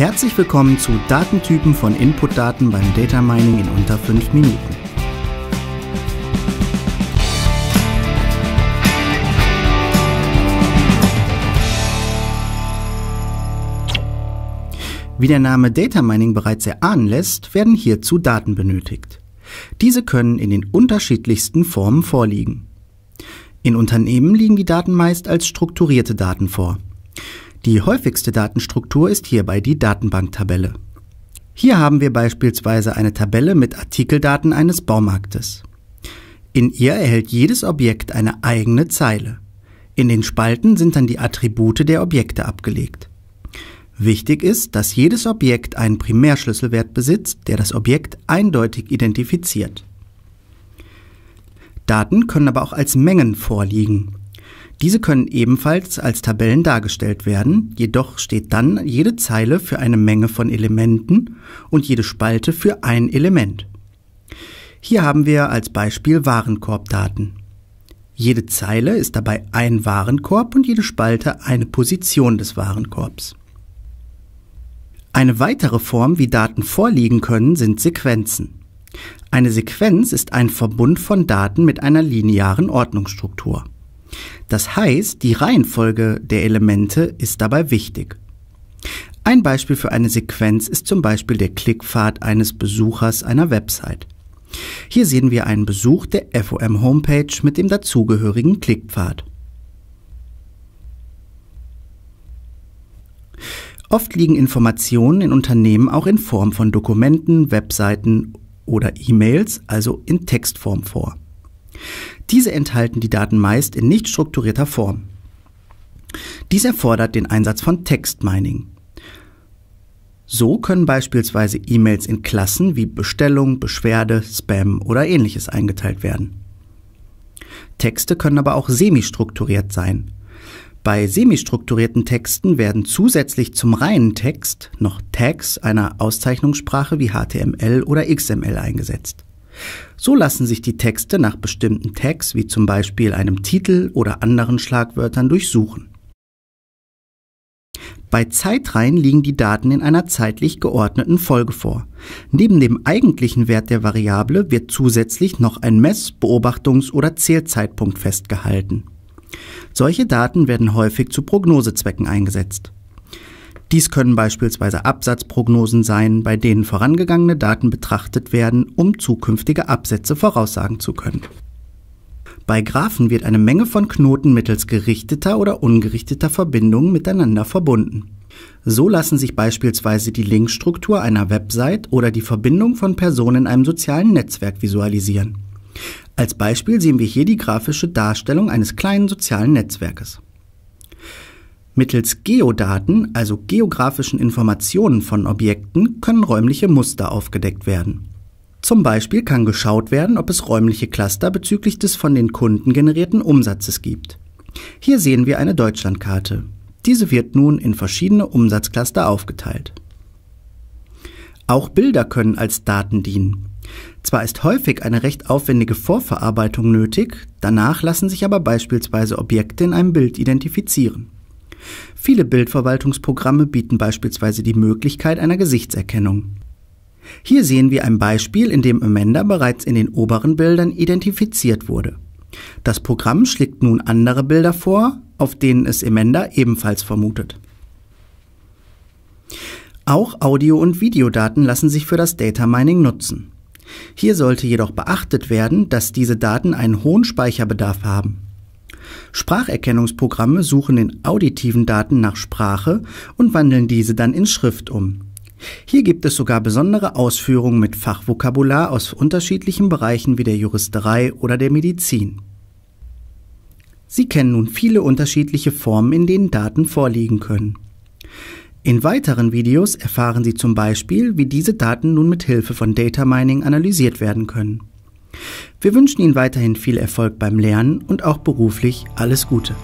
Herzlich willkommen zu Datentypen von Inputdaten beim Data Mining in unter 5 Minuten. Wie der Name Data Mining bereits erahnen lässt, werden hierzu Daten benötigt. Diese können in den unterschiedlichsten Formen vorliegen. In Unternehmen liegen die Daten meist als strukturierte Daten vor. Die häufigste Datenstruktur ist hierbei die Datenbanktabelle. Hier haben wir beispielsweise eine Tabelle mit Artikeldaten eines Baumarktes. In ihr erhält jedes Objekt eine eigene Zeile. In den Spalten sind dann die Attribute der Objekte abgelegt. Wichtig ist, dass jedes Objekt einen Primärschlüsselwert besitzt, der das Objekt eindeutig identifiziert. Daten können aber auch als Mengen vorliegen. Diese können ebenfalls als Tabellen dargestellt werden, jedoch steht dann jede Zeile für eine Menge von Elementen und jede Spalte für ein Element. Hier haben wir als Beispiel Warenkorbdaten. Jede Zeile ist dabei ein Warenkorb und jede Spalte eine Position des Warenkorbs. Eine weitere Form, wie Daten vorliegen können, sind Sequenzen. Eine Sequenz ist ein Verbund von Daten mit einer linearen Ordnungsstruktur. Das heißt, die Reihenfolge der Elemente ist dabei wichtig. Ein Beispiel für eine Sequenz ist zum Beispiel der Klickpfad eines Besuchers einer Website. Hier sehen wir einen Besuch der FOM Homepage mit dem dazugehörigen Klickpfad. Oft liegen Informationen in Unternehmen auch in Form von Dokumenten, Webseiten oder E-Mails, also in Textform vor. Diese enthalten die Daten meist in nicht strukturierter Form. Dies erfordert den Einsatz von Textmining. So können beispielsweise E-Mails in Klassen wie Bestellung, Beschwerde, Spam oder ähnliches eingeteilt werden. Texte können aber auch semi-strukturiert sein. Bei semi-strukturierten Texten werden zusätzlich zum reinen Text noch Tags einer Auszeichnungssprache wie HTML oder XML eingesetzt. So lassen sich die Texte nach bestimmten Tags wie zum Beispiel einem Titel oder anderen Schlagwörtern durchsuchen. Bei Zeitreihen liegen die Daten in einer zeitlich geordneten Folge vor. Neben dem eigentlichen Wert der Variable wird zusätzlich noch ein Mess-, Beobachtungs- oder Zählzeitpunkt festgehalten. Solche Daten werden häufig zu Prognosezwecken eingesetzt. Dies können beispielsweise Absatzprognosen sein, bei denen vorangegangene Daten betrachtet werden, um zukünftige Absätze voraussagen zu können. Bei Graphen wird eine Menge von Knoten mittels gerichteter oder ungerichteter Verbindungen miteinander verbunden. So lassen sich beispielsweise die Linkstruktur einer Website oder die Verbindung von Personen in einem sozialen Netzwerk visualisieren. Als Beispiel sehen wir hier die grafische Darstellung eines kleinen sozialen Netzwerkes. Mittels Geodaten, also geografischen Informationen von Objekten, können räumliche Muster aufgedeckt werden. Zum Beispiel kann geschaut werden, ob es räumliche Cluster bezüglich des von den Kunden generierten Umsatzes gibt. Hier sehen wir eine Deutschlandkarte. Diese wird nun in verschiedene Umsatzcluster aufgeteilt. Auch Bilder können als Daten dienen. Zwar ist häufig eine recht aufwendige Vorverarbeitung nötig, danach lassen sich aber beispielsweise Objekte in einem Bild identifizieren. Viele Bildverwaltungsprogramme bieten beispielsweise die Möglichkeit einer Gesichtserkennung. Hier sehen wir ein Beispiel, in dem Amanda bereits in den oberen Bildern identifiziert wurde. Das Programm schlägt nun andere Bilder vor, auf denen es Amanda ebenfalls vermutet. Auch Audio- und Videodaten lassen sich für das Data Mining nutzen. Hier sollte jedoch beachtet werden, dass diese Daten einen hohen Speicherbedarf haben. Spracherkennungsprogramme suchen in auditiven Daten nach Sprache und wandeln diese dann in Schrift um. Hier gibt es sogar besondere Ausführungen mit Fachvokabular aus unterschiedlichen Bereichen wie der Juristerei oder der Medizin. Sie kennen nun viele unterschiedliche Formen, in denen Daten vorliegen können. In weiteren Videos erfahren Sie zum Beispiel, wie diese Daten nun mit Hilfe von Data Mining analysiert werden können. Wir wünschen Ihnen weiterhin viel Erfolg beim Lernen und auch beruflich alles Gute.